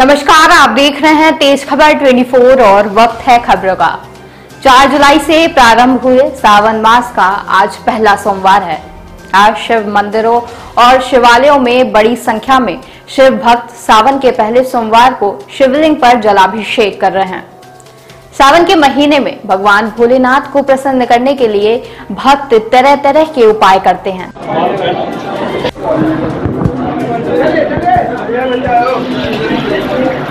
आप देख रहे हैं तेज खबर 24 और वक्त है खबरों का। 4 जुलाई से प्रारंभ हुए सावन मास का आज पहला सोमवार है। आज शिव मंदिरों और शिवालयों में बड़ी संख्या में शिव भक्त सावन के पहले सोमवार को शिवलिंग पर जलाभिषेक कर रहे हैं। सावन के महीने में भगवान भोलेनाथ को प्रसन्न करने के लिए भक्त तरह तरह के उपाय करते हैं।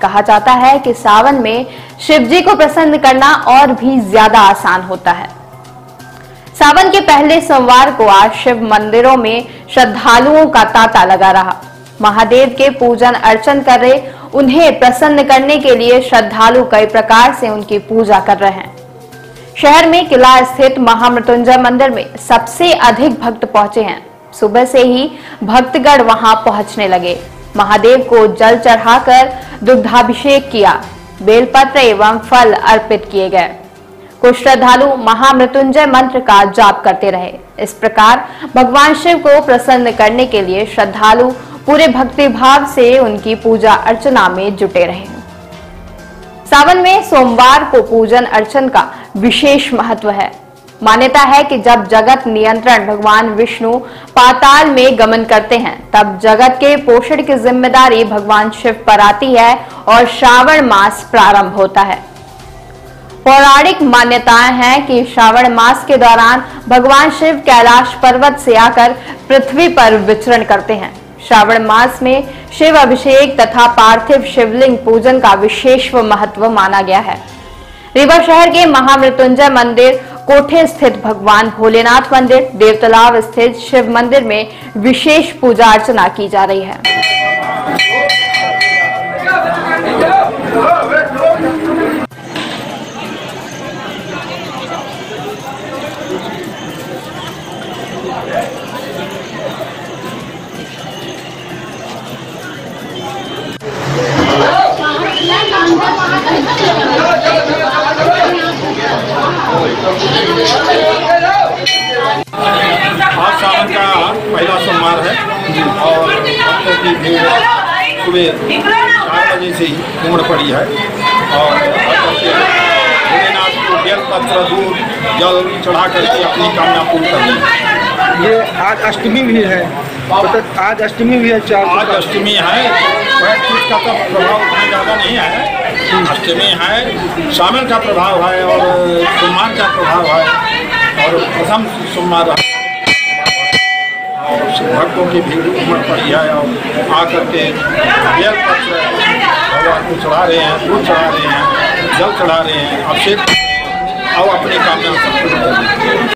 कहा जाता है कि सावन में शिव जी को प्रसन्न करना और भी ज़्यादा आसान होता है। सावन के पहले सोमवार को आज शिव मंदिरों में श्रद्धालुओं का तांता लगा रहा। महादेव के पूजन अर्चन कर रहे, उन्हें प्रसन्न करने के लिए श्रद्धालु कई प्रकार से उनकी पूजा कर रहे हैं। शहर में किला स्थित महामृत्युंजय मंदिर में सबसे अधिक भक्त पहुँचे हैं। सुबह से ही भक्तगण वहाँ पहुँचने लगे। महादेव को जल चढ़ाकर दुग्धाभिषेक किया। बेलपत्र एवं फल अर्पित किए गए। कुछ श्रद्धालु महामृत्युंजय मंत्र का जाप करते रहे। इस प्रकार भगवान शिव को प्रसन्न करने के लिए श्रद्धालु पूरे भक्ति भाव से उनकी पूजा अर्चना में जुटे रहे। सावन में सोमवार को पूजन अर्चन का विशेष महत्व है। मान्यता है कि जब जगत नियंत्रण भगवान विष्णु पाताल में गमन करते हैं, तब जगत के पोषण की ज़िम्मेदारी भगवान शिव पर आती है और श्रावण मास प्रारंभ होता है। पौराणिक मान्यताएँ हैं कि श्रावण मास के दौरान भगवान शिव कैलाश पर्वत से आकर पृथ्वी पर विचरण करते हैं। श्रावण मास में शिव अभिषेक तथा पार्थिव शिवलिंग पूजन का विशेष महत्व माना गया है। रीवा शहर के महामृत्युंजय मंदिर, कोठे स्थित भगवान भोलेनाथ मंदिर, देवतालाब स्थित शिव मंदिर में विशेष पूजा अर्चना की जा रही है। सावन का पहला सोमवार है। और भक्तों की भीड़ सुबह चार बजे से ही उमड़ पड़ी है। और भोलेनाथ को दूध जल चढ़ा करके अपनी कामना पूर्ण कर ली। ये आज अष्टमी भी है। मतलब आज अष्टमी भी है चार आज अष्टमी है। वह चीज़ का तो प्रभाव उतना ज़्यादा नहीं है। अष्टमी है शामिल का प्रभाव है और सोमवार का प्रभाव है। और प्रथम सोमवार भक्तों की भीड़ उमड़ पड़ी है और आकर के भगवान को चढ़ा रहे हैं, दूध चढ़ा रहे हैं, जल चढ़ा रहे हैं, अभिषेक और अपनी कामना संपूर्ण कर रहे हैं।